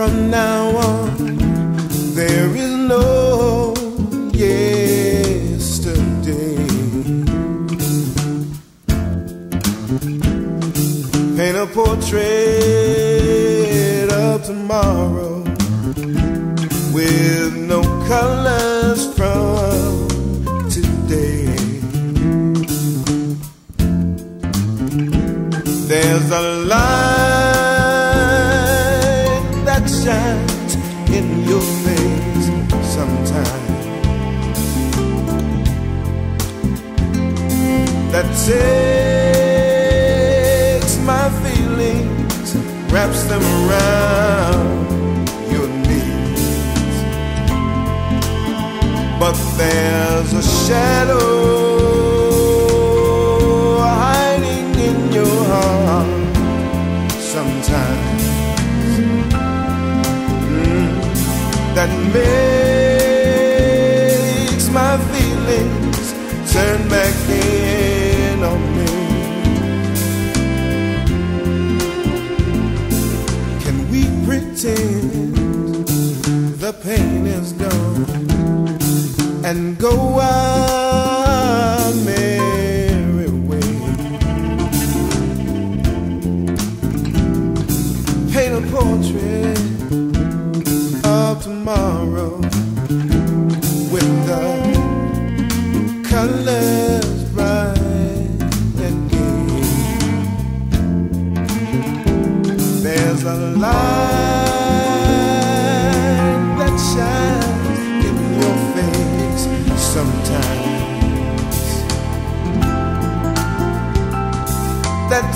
From now on, there is no yesterday. Paint a portrait of tomorrow with no colors from wraps them around your knees. But there's a shadow hiding in your heart sometimes Mm, that makes my feelings turn back in pretend the pain is gone and go our merry way? Paint a portrait of tomorrow with the colors bright and gay. There's a light that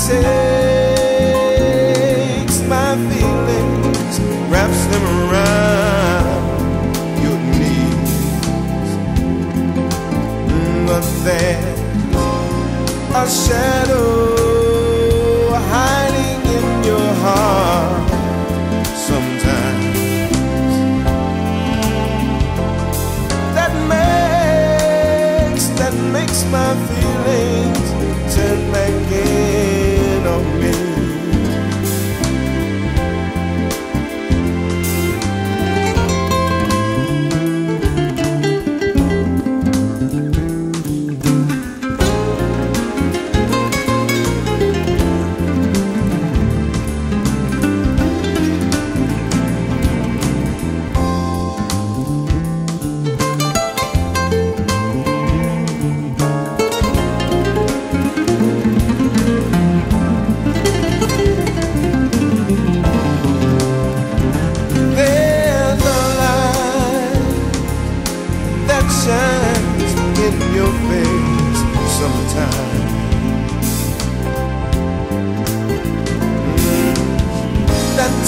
takes my feelings, wraps them around your knees. But there's a shadow hiding in your heart sometimes that makes that makes my feelings turn back in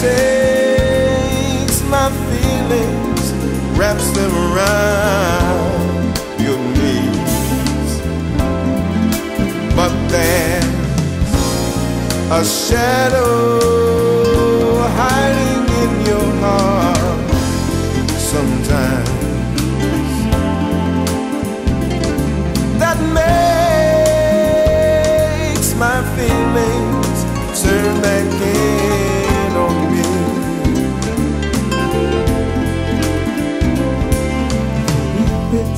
takes my feelings, wraps them around your knees. But there's a shadow hiding in your heart sometimes that makes my feelings turn back in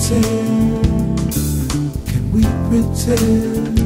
pretend? Can we pretend?